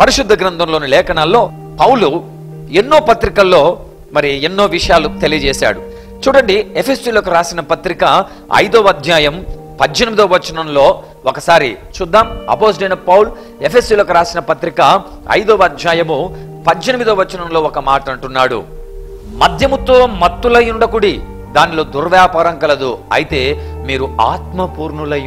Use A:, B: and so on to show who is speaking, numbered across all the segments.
A: పరిశుద్ధ గ్రంథంలోని లేఖనాల్లో పౌలు ఎన్నో పత్రికల్లో మరి ఎన్నో విషయాలు తెలియజేశాడు. చూడండి ఎఫ్ఎస్టీలకు రాసిన పత్రిక ఐదవ అధ్యాయం పద్దెనిమిదవ వచనంలో ఒకసారి చూద్దాం. అపోజిట్ పౌల్ ఎఫ్ఎస్సీలకు రాసిన పత్రిక ఐదవ అధ్యాయము పద్దెనిమిదవ వచనంలో ఒక మాట అంటున్నాడు. మద్యముతో మత్తులై దానిలో దుర్వ్యాపారం కలదు. అయితే మీరు ఆత్మపూర్ణులై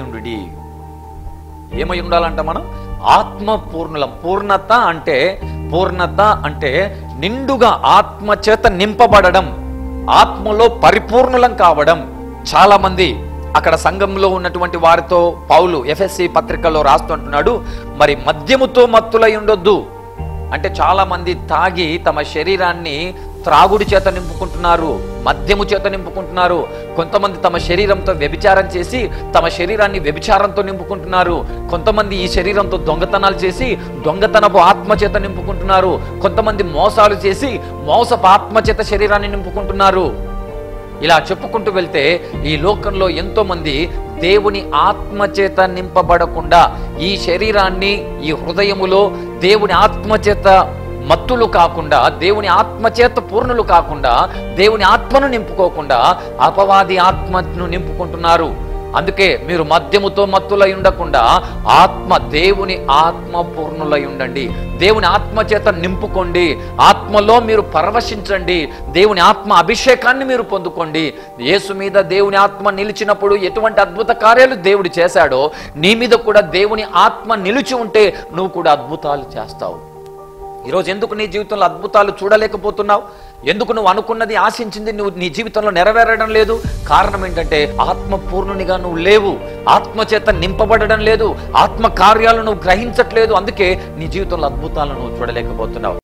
A: ఏమై ఉండాలంట మనం? ఆత్మపూర్ణులం. పూర్ణత అంటే పూర్ణత అంటే నిండుగా ఆత్మ చేత నింపబడడం ఆత్మలో పరిపూర్ణులం కావడం. చాలా మంది అక్కడ సంఘంలో ఉన్నటువంటి వారితో పౌలు ఎఫ్ఎస్సి పత్రికలో రాస్తుంటున్నాడు మరి మద్యముతో మత్తులై ఉండొద్దు. అంటే చాలా మంది తాగి తమ శరీరాన్ని త్రాగుడి చేత నింపుకుంటున్నారు మద్యము చేత నింపుకుంటున్నారు. కొంతమంది తమ శరీరంతో వ్యభిచారం చేసి తమ శరీరాన్ని వ్యభిచారంతో నింపుకుంటున్నారు. కొంతమంది ఈ శరీరంతో దొంగతనాలు చేసి దొంగతనపు ఆత్మ చేత నింపుకుంటున్నారు. కొంతమంది మోసాలు చేసి మోసపు ఆత్మ చేత శరీరాన్ని నింపుకుంటున్నారు. ఇలా చెప్పుకుంటూ వెళ్తే ఈ లోకంలో ఎంతో మంది దేవుని ఆత్మచేత నింపబడకుండా ఈ శరీరాన్ని ఈ హృదయములో దేవుని ఆత్మచేత మత్తులు కాకుండా దేవుని ఆత్మచేత పూర్ణులు కాకుండా దేవుని ఆత్మను నింపుకోకుండా అపవాది ఆత్మను నింపుకుంటున్నారు. అందుకే మీరు మద్యముతో మత్తులై ఉండకుండా ఆత్మ దేవుని ఆత్మ పూర్ణులై ఉండండి. దేవుని ఆత్మ చేత నింపుకోండి. ఆత్మలో మీరు పరవశించండి. దేవుని ఆత్మ అభిషేకాన్ని మీరు పొందుకోండి. యేసు మీద దేవుని ఆత్మ నిలిచినప్పుడు ఎటువంటి అద్భుత కార్యాలు దేవుడు చేశాడో నీ మీద కూడా దేవుని ఆత్మ నిలిచి ఉంటే నువ్వు కూడా అద్భుతాలు చేస్తావు. ఈరోజు ఎందుకు నీ జీవితంలో అద్భుతాలు చూడలేకపోతున్నావు? ఎందుకు నువ్వు అనుకున్నది ఆశించింది నువ్వు నీ జీవితంలో నెరవేరడం లేదు? కారణం ఏంటంటే ఆత్మపూర్ణునిగా నువ్వు లేవు. ఆత్మచేత నింపబడడం లేదు. ఆత్మ కార్యాలను నువ్వు గ్రహించట్లేదు. అందుకే నీ జీవితంలో అద్భుతాలను నువ్వు చూడలేకపోతున్నావు.